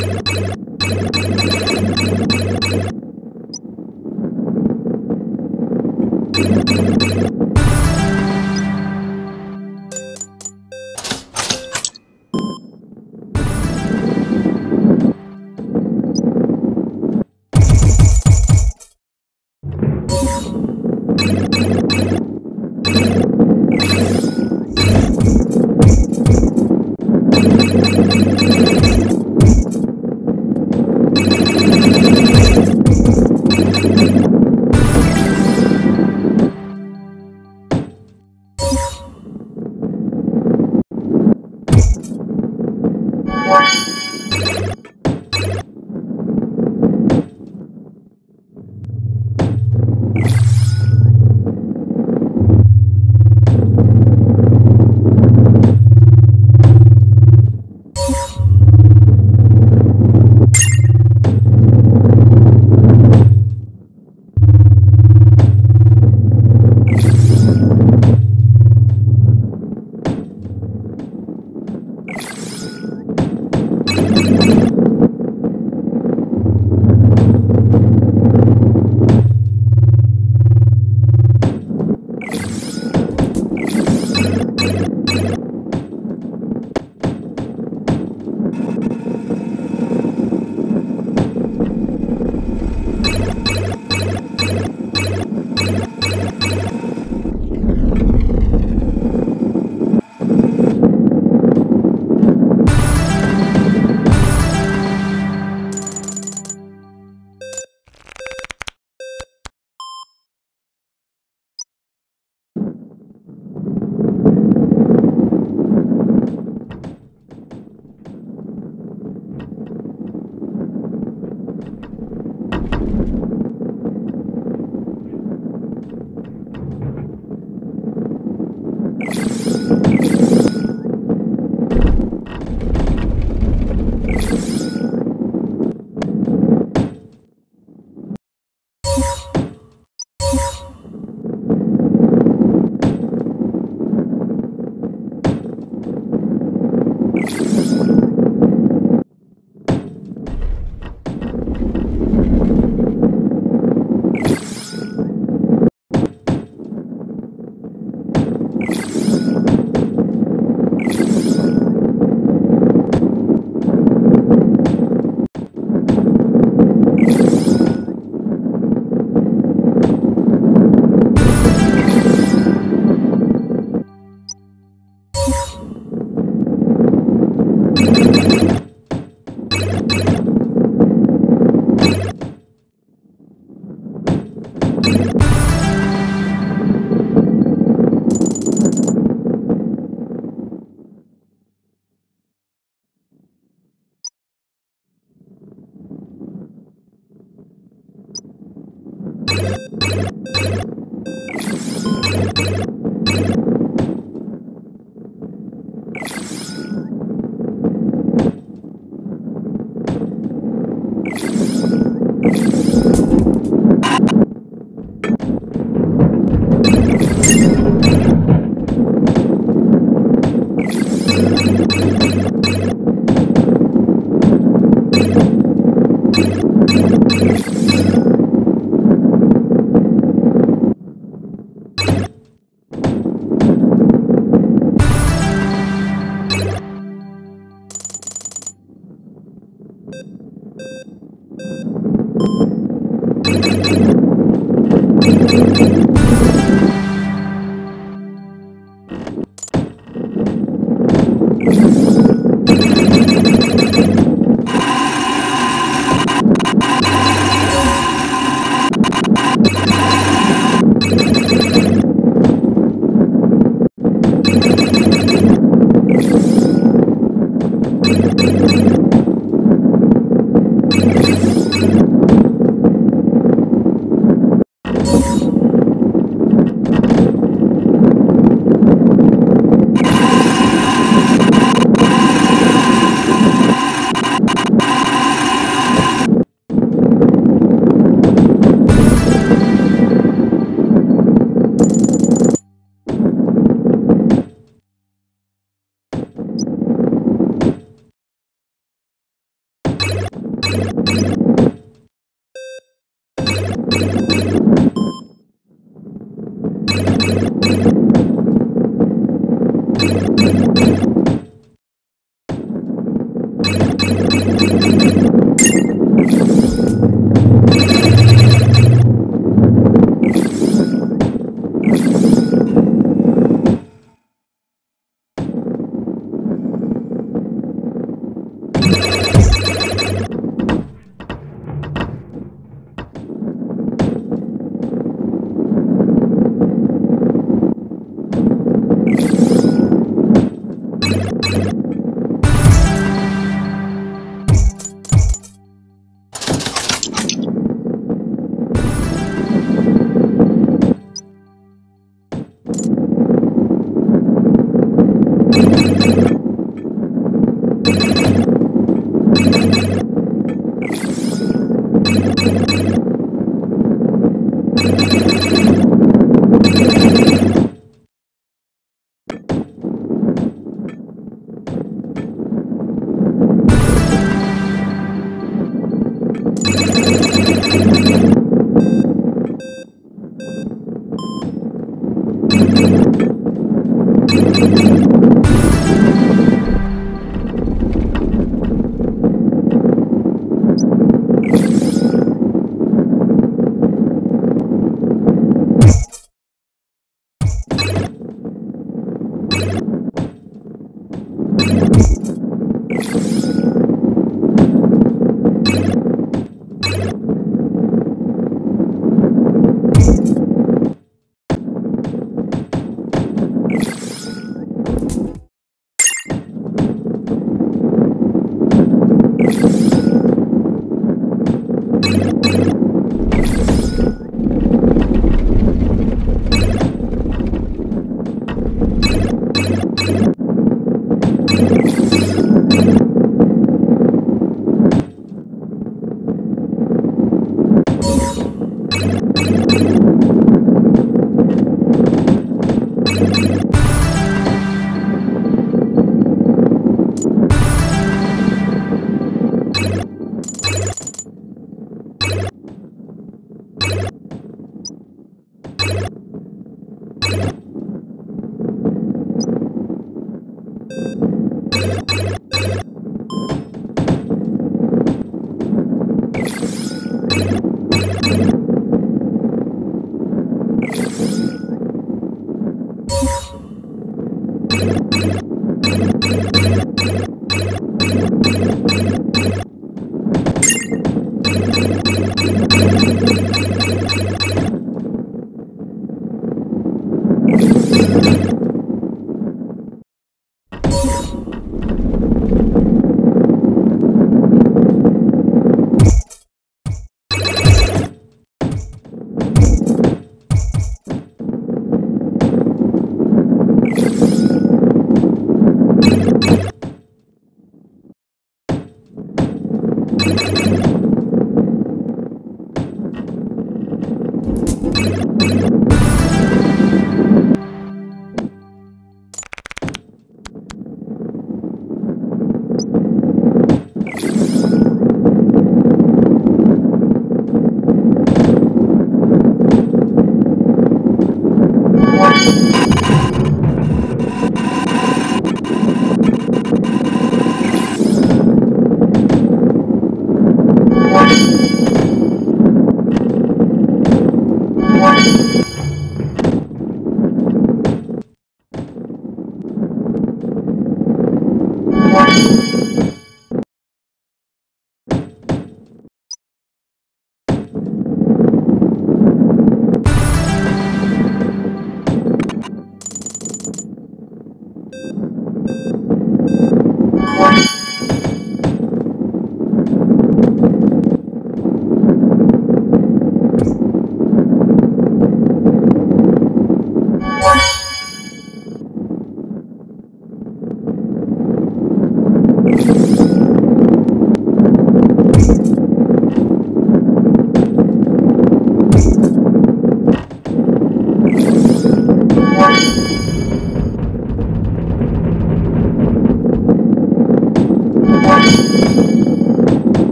thank Bye. thank Yeah.